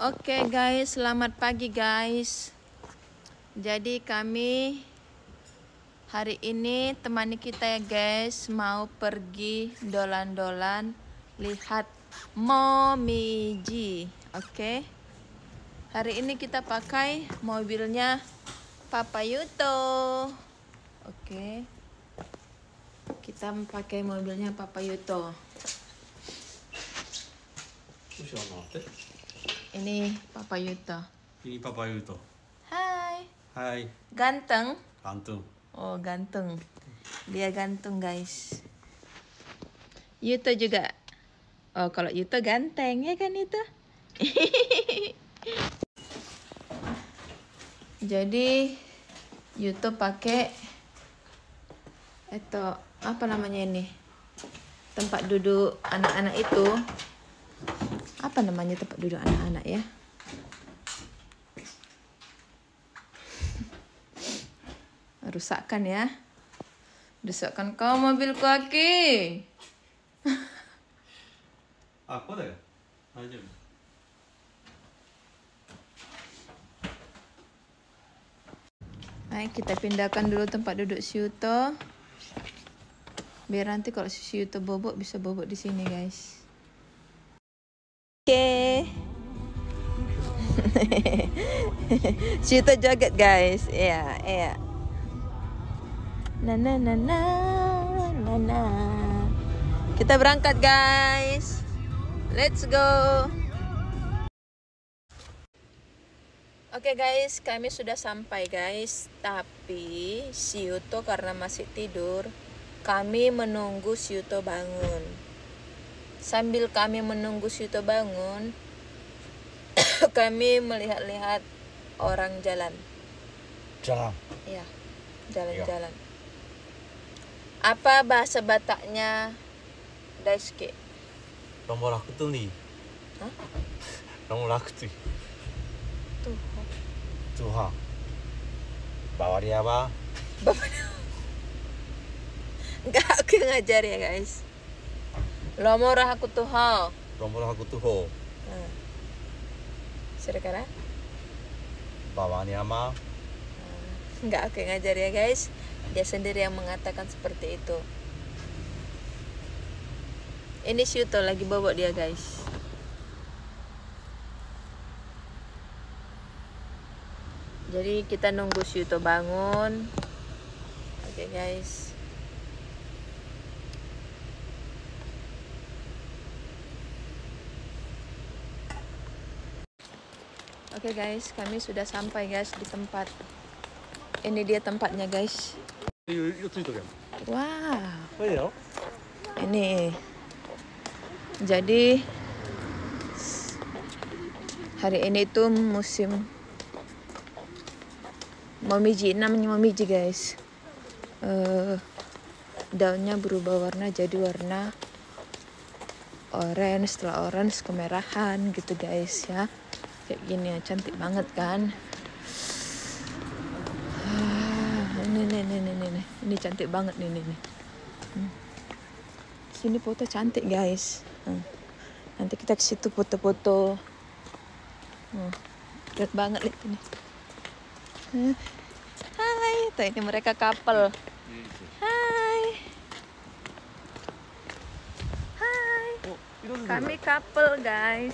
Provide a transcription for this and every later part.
Oke guys, selamat pagi guys. Jadi kami hari ini temani kita ya guys mau pergi dolan-dolan lihat Momiji. Oke. Hari ini kita pakai mobilnya Papa Yuto. Oke. Kita pakai mobilnya Papa Yuto. Ini Papa Yuto. Ini Papa Yuto. Hai. Hai. Ganteng? Ganteng. Oh, ganteng. Dia ganteng, guys. Yuto juga. Oh, kalau Yuto ganteng ya kan itu. Jadi Yuto pakai itu apa namanya ini? Tempat duduk anak-anak itu apa namanya tempat duduk anak-anak ya? Rusakkan ya. Rusakkan kau mobil kaki aku deh aja Baik, kita pindahkan dulu tempat duduk Siuto. Biar nanti kalau Siuto bobok bisa bobok di sini, guys. Si Yuto joget, guys. Iya, iya. Na na na na na na. Kita berangkat, guys. Let's go. Oke guys, kami sudah sampai guys. Tapi si Yuto karena masih tidur, kami menunggu si Yuto bangun. Sambil kami menunggu si Yuto bangun, kami melihat-lihat orang jalan. Jalan Ya, jalan-jalan. Apa bahasa Bataknya Daisuke? Nomor aku tuh nih Hah? Nomor aku tuh Tuh. Tuhan dia apa? Bapak Enggak, aku ngajar ya guys. Lomorah aku tuh ho. Nomor aku tuh ho Nah. Sekarang Bawa dia apa? Enggak aku yang ngajar ya guys. Dia sendiri yang mengatakan seperti itu. Ini Syuto lagi bobok dia guys. Jadi kita nunggu Syuto bangun. Oke guys. Oke okay guys, kami sudah sampai guys di tempat. Ini dia tempatnya guys. Iya, iya, iya, wow. Oh, ini. Jadi hari ini tuh musim momiji namanya momiji guys. Uh, daunnya berubah warna jadi warna orange setelah orange kemerahan gitu guys ya Kayak gini ya, cantik banget kan? Ah, Ini nih, nih, nih, nih, nih. Ini cantik banget nih, nih, nih. Sini foto cantik guys. Hmm. Nanti kita ke situ foto-foto. Hmm. Lihat banget lihat ini. Hmm. Hai, tuh ini mereka couple. Hai. Hai. お色々 Kami couple guys.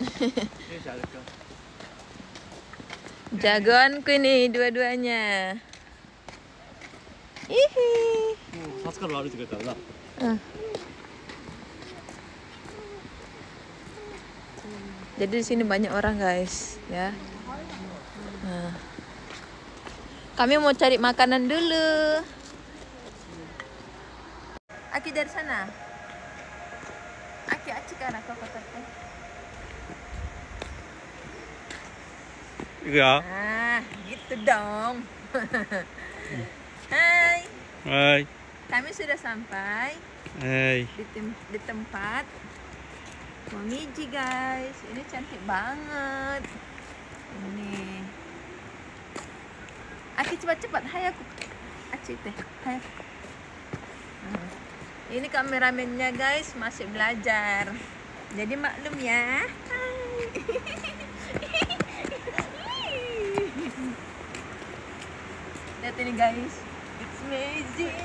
Jagoanku ini dua-duanya. Ihi. Uh. Jadi di sini banyak orang guys, ya. Nah. Kami mau cari makanan dulu. Aki dari sana. Iya. Ah, gitu dong. Hai, Hai. kami sudah sampai Hai. di, tem- di tempat Momiji guys. Ini cantik banget. Ini. Aki cepat-cepat, hai aku. Aci teh, hai. Hmm. Ini kameramennya guys masih belajar. Jadi maklum ya. Lihat ini guys. It's amazing.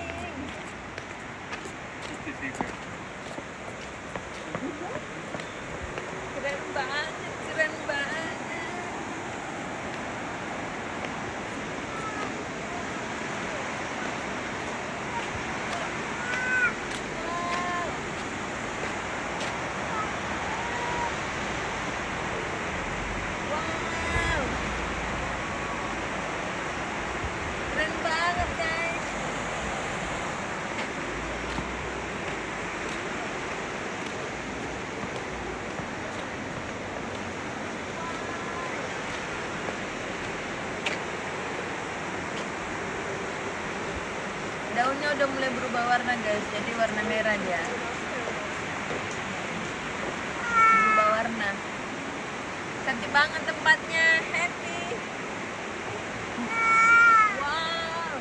Keren banget, keren banget. Wow. Keren banget guys. Daunnya udah mulai berubah warna guys, jadi warna merah dia. Berubah warna. Cantik banget tempatnya, happy. Wow.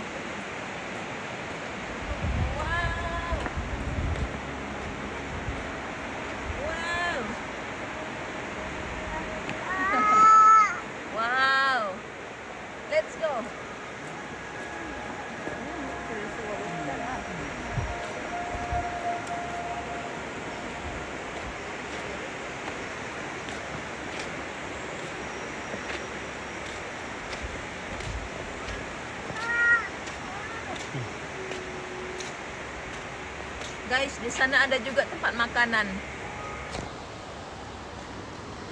Wow. Wow. wow. Let's go. Guys, di sana ada juga tempat makanan.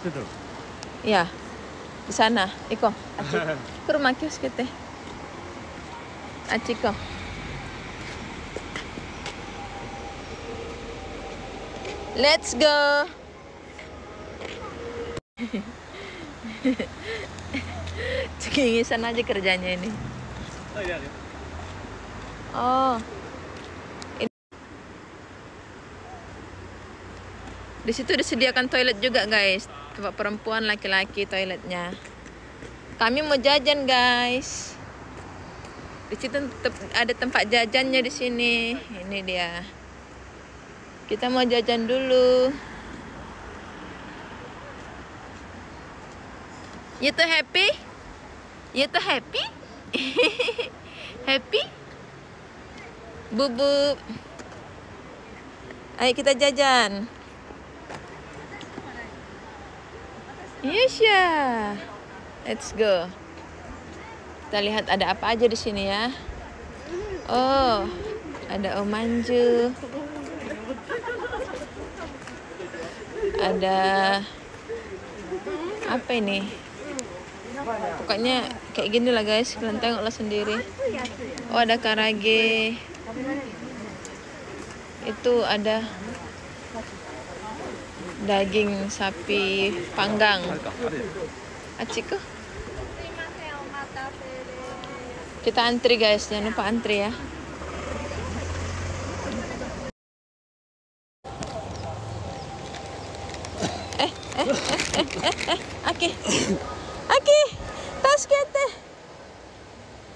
Itu. Ya, di sana. Iko. Ke rumah kios kita. Aci ko. Let's go. Cengengisan aja kerjanya ini. Oh iya. iya. Oh. Di situ disediakan toilet juga, guys. Tempat perempuan, laki-laki toiletnya. Kami mau jajan, guys. Di situ ada tempat jajannya di sini. Ini dia. Kita mau jajan dulu. You tuh happy? You tuh happy? happy? Bubuk. Ayo kita jajan. Yes ya. Let's go. Kita lihat ada apa aja di sini ya. Oh, ada omanju. Ada apa ini? Pokoknya kayak gini lah guys. Kalian tengoklah sendiri. Oh ada karage. Itu ada daging sapi panggang. Aciko. Kita antri guys, jangan lupa antri ya. Eh, eh, eh, eh, eh, eh, Aki. Aki, tas kita.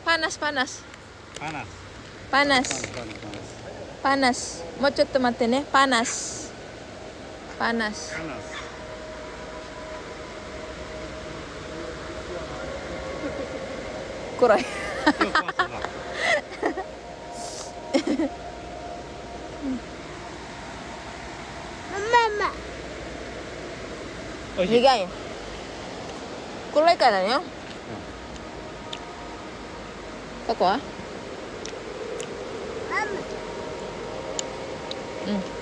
Panas, panas. Panas. Panas. Panas, panas. Panas. Mau coba mati nih, panas. Panas. Panas. Kurai. Yuk, masuk lah. Oh, iya. 苦い。これからよ。タコはうん。